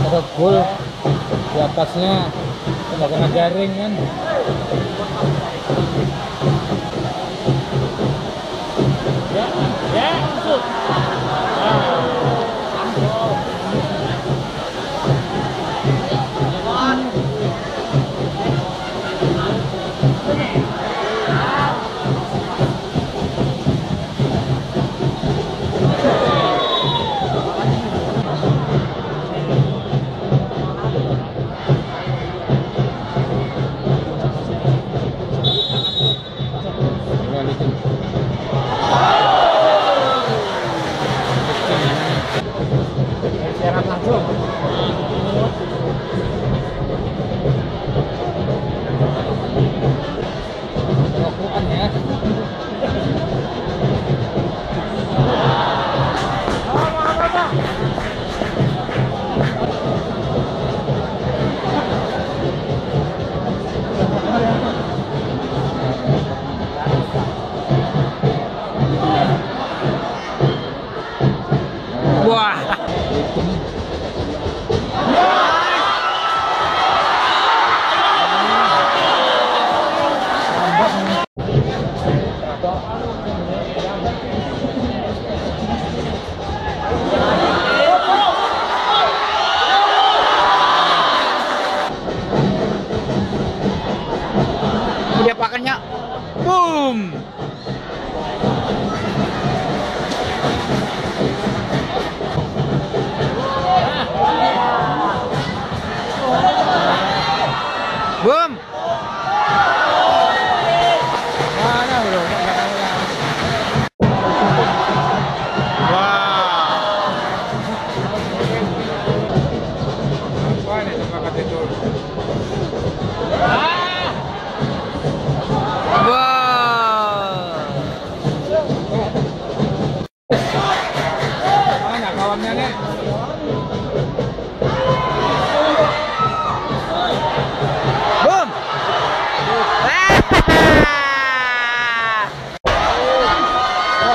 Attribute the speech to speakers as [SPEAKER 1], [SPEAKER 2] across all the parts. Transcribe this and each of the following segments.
[SPEAKER 1] rebul di atasnya. Nggak kena jaring kan? Ya ya masuk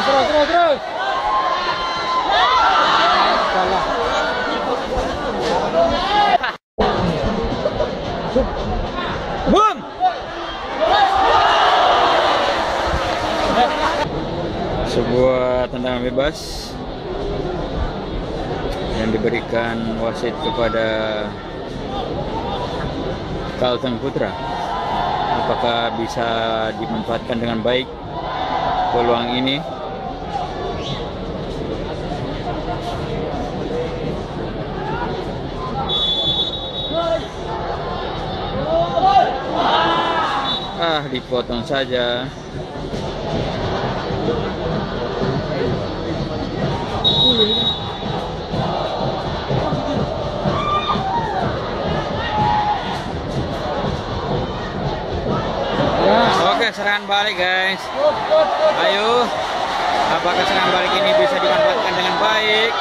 [SPEAKER 1] Terus terus terus Sebuah tendangan bebas yang diberikan wasit kepada Kalteng Putra. Apakah bisa dimanfaatkan dengan baik peluang ini? Ah, dipotong saja. Oke, serangan balik guys. Ayo. Apakah serangan balik ini bisa dimanfaatkan dengan baik?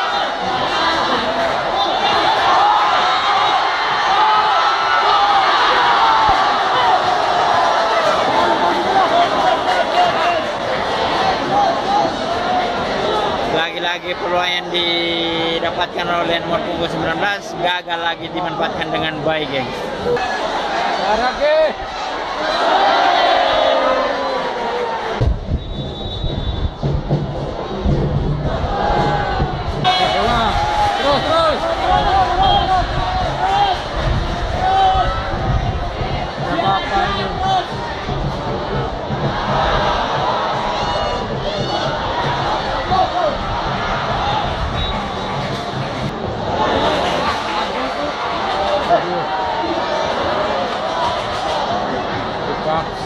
[SPEAKER 1] Lagi-lagi peluang yang didapatkan oleh nomor punggung 19 gagal lagi dimanfaatkan dengan baik, guys. Lagi.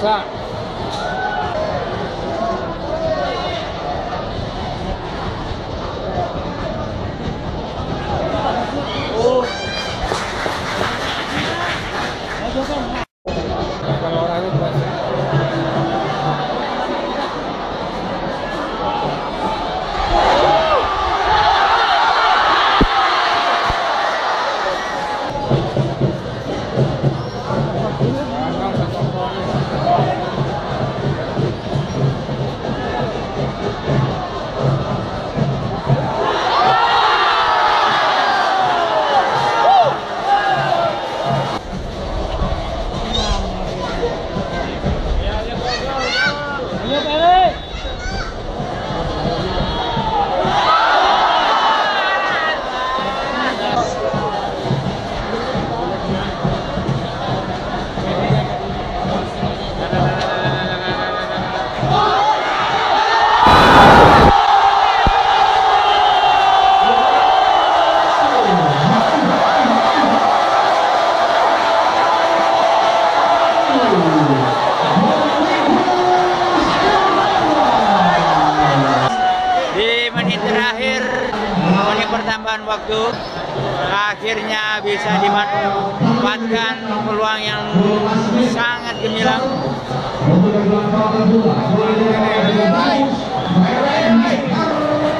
[SPEAKER 1] o'clock. Pertambahan waktu. Akhirnya bisa dimanfaatkan peluang yang sangat gemilang